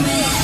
listening.